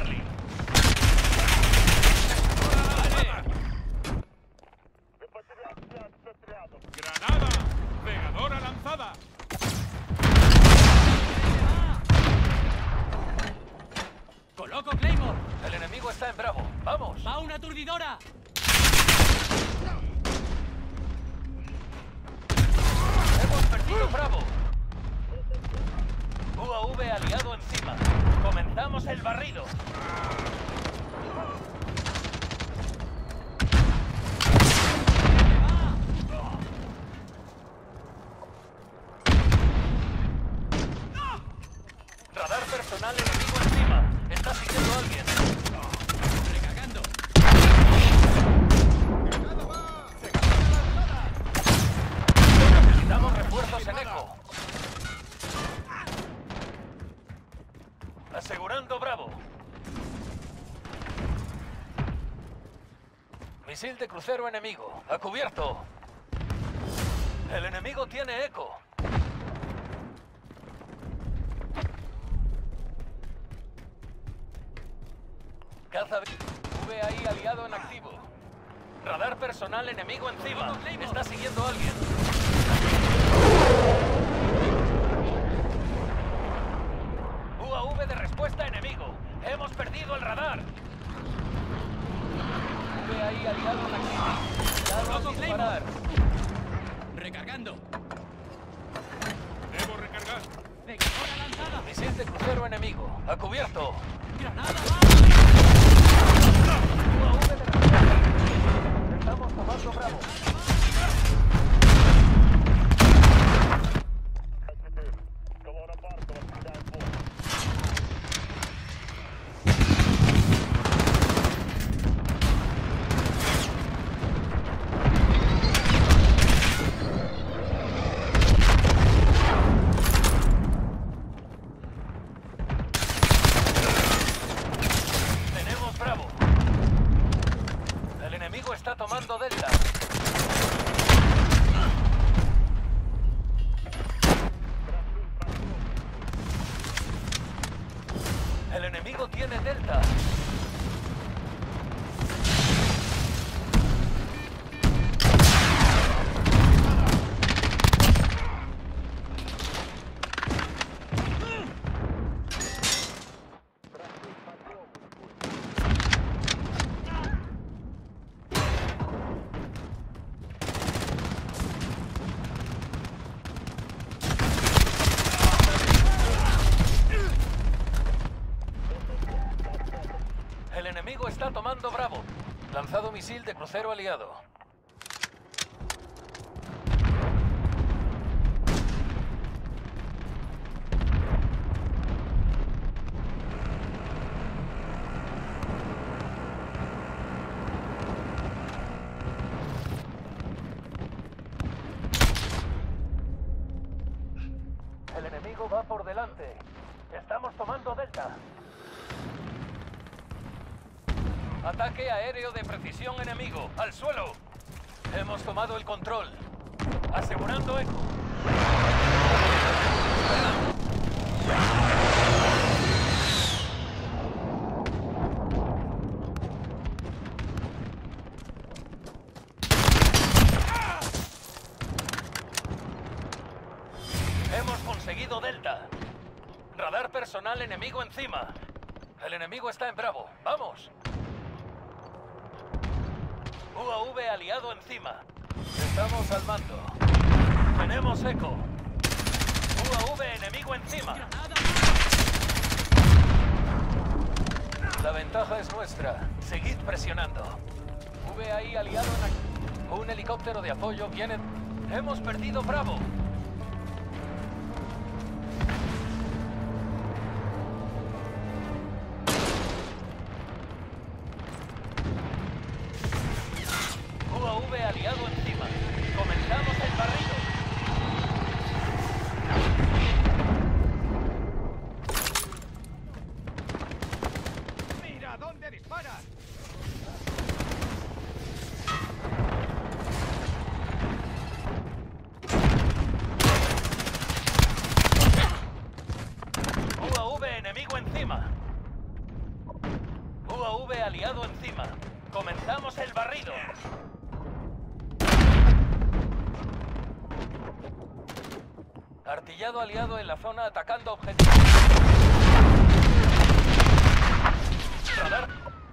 Charlie. ¡Granada! ¡Pegadora lanzada! ¡Coloco Claymore! El enemigo está en Bravo. ¡Vamos! ¡Va una aturdidora! Hemos perdido Bravo. UAV aliado encima. Comenzamos el barrido. Radar personal enemigo encima. Está siguiendo a alguien. Recargando. Necesitamos refuerzos en eco. Asegurando Bravo. Misil de crucero enemigo. A cubierto. El enemigo tiene eco. Caza VAI aliado en activo. Radar personal enemigo encima. Está siguiendo a alguien. UAV de respuesta enemigo. Hemos perdido el radar. VAI aliado en activo. Cuidado al disparar. Recargando. Debo recargar. ¡Pegadora lanzada! Misil de crucero enemigo. A cubierto. ¡Granada va! UAV de respuesta. Estamos tomando Bravo. Misil de crucero aliado. El enemigo va por delante. Estamos tomando Delta. Ataque aéreo de precisión enemigo. Al suelo. Hemos tomado el control. Asegurando eco. Hemos conseguido Delta. Radar personal enemigo encima. El enemigo está en Bravo. ¡Vamos! UAV aliado encima. Estamos al mando. Tenemos eco. UAV enemigo encima. La ventaja es nuestra. Seguid presionando. VAI aliado en Un helicóptero de apoyo viene... Hemos perdido Bravo. Aliado en la zona atacando objetivos.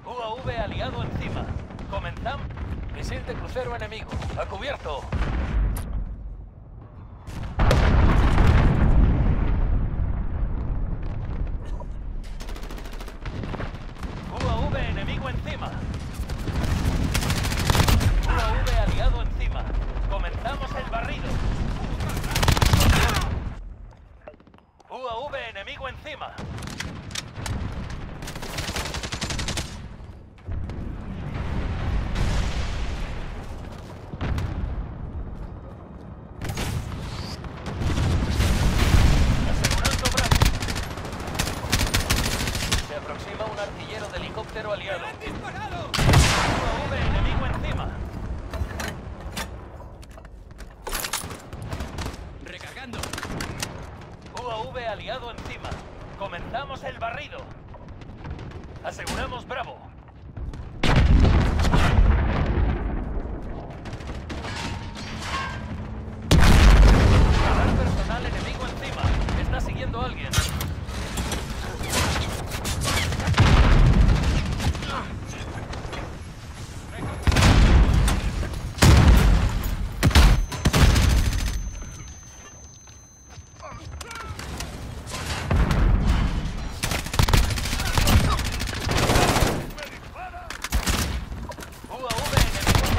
UAV aliado encima. Comenzamos. Misil de crucero enemigo. A cubierto. UAV enemigo encima. UAV aliado encima. Comenzamos el barrido. UAV enemigo encima. Asegurando Bravo. Se aproxima un artillero de helicóptero aliado. ¡Han disparado! UAV enemigo encima. Recargando. UAV aliado encima. Comenzamos el barrido. Aseguramos Bravo. Radar personal enemigo encima. Está siguiendo a alguien. UAV enemigo.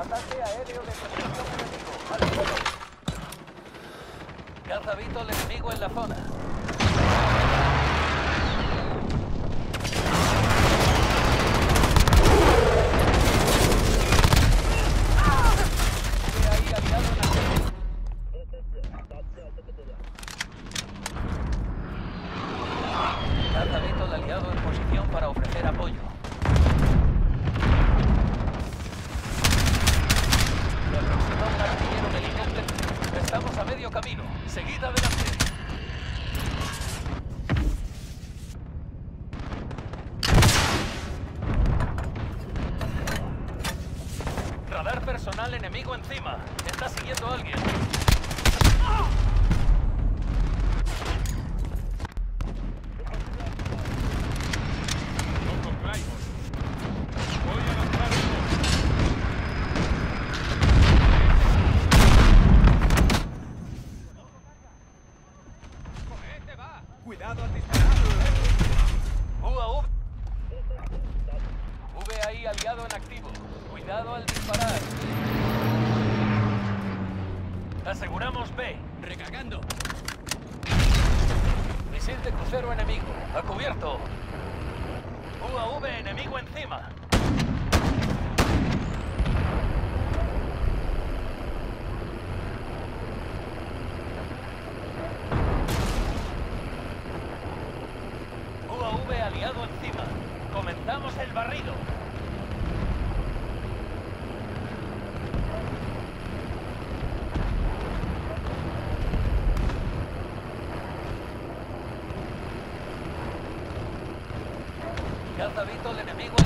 Ataque aéreo de protección enemigo. Al suelo. Caza Beetle enemigo en la zona. VAI aliado en activo. Caza Beetle aliado en posición para ofrecer apoyo. Se aproxima un artillero de helicóptero. Estamos a medio camino. Seguid adelante. Radar personal enemigo encima. Está siguiendo a alguien. ¡Lo contraímos! ¡Voy a lanzar uno! ¡Cohete va! ¡Cuidado al disparar! UAV. VAI aliado en activo. Cuidado al disparar. Aseguramos B. Recargando. Misil de crucero enemigo. A cubierto. UAV enemigo encima. UAV aliado encima. Comenzamos el barrido. Caza Beetle enemigo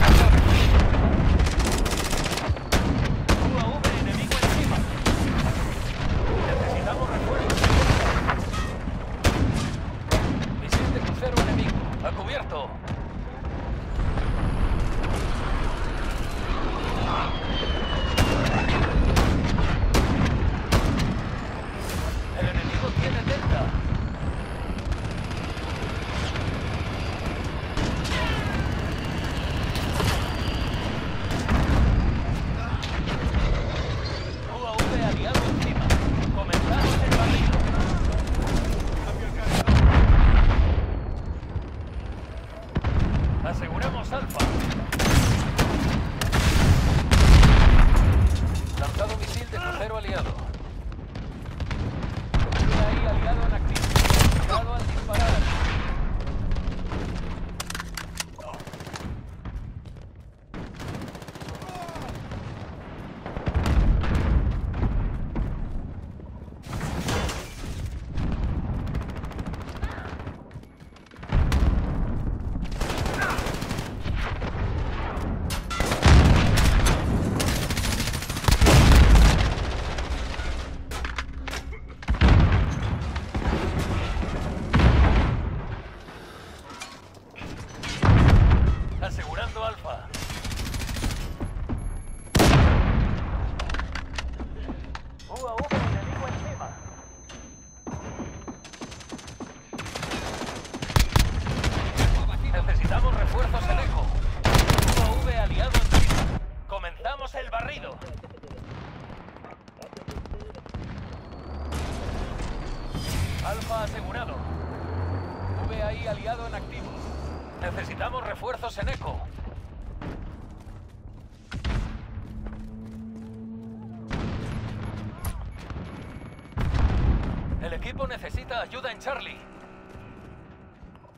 El equipo necesita ayuda en Charlie.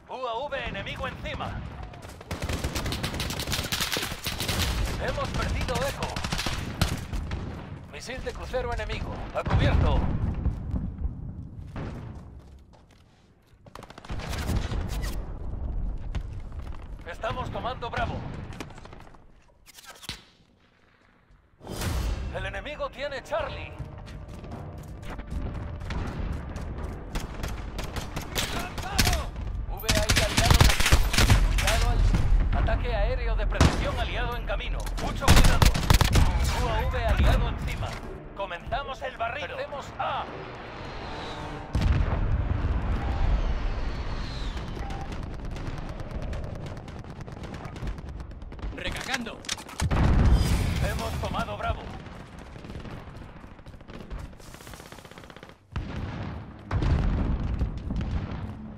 UAV enemigo encima. Hemos perdido eco. Misil de crucero enemigo. A cubierto. Estamos tomando Bravo. El enemigo tiene Charlie. VA aliado en Cuidado al ataque aéreo aliado en camino. Mucho cuidado. UAV aliado encima. Comenzamos el barrido. Perdemos A. Recargando. Hemos tomado Bravo.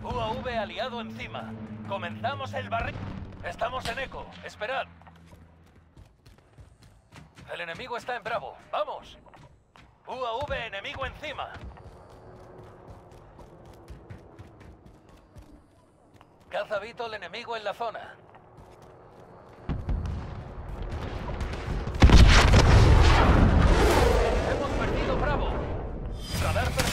UAV aliado encima. Comenzamos el barril. Estamos en eco. Esperad. El enemigo está en Bravo. ¡Vamos! UAV enemigo encima. Caza Vito el enemigo en la zona. Hemos perdido Bravo. Radar personal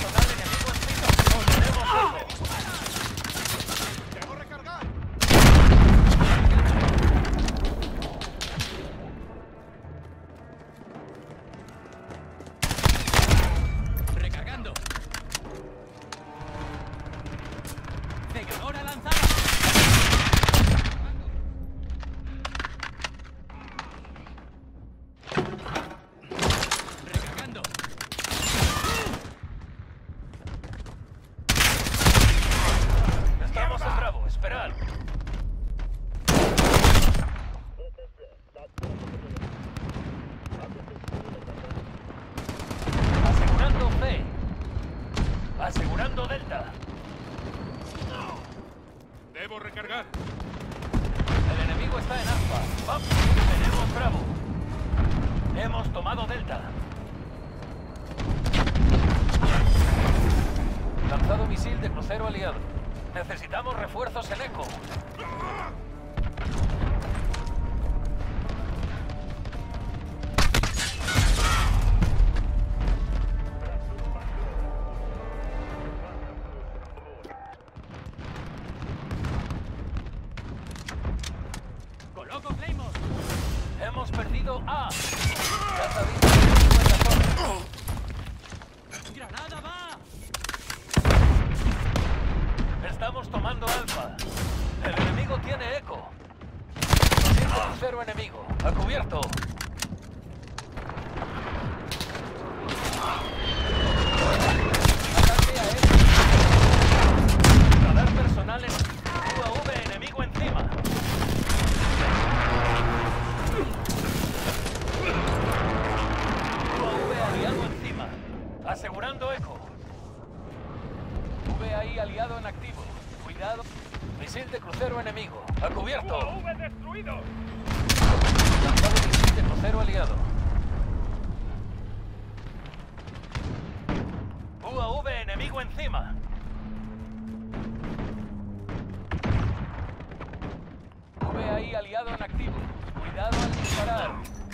Asegurando Delta. ¡Debo recargar! El enemigo está en Alfa. Vamos. Tenemos Bravo. Hemos tomado Delta. Lanzado misil de crucero aliado. Necesitamos refuerzos en eco. Hemos perdido A. Vito aliado en activo. Cuidado al disparar.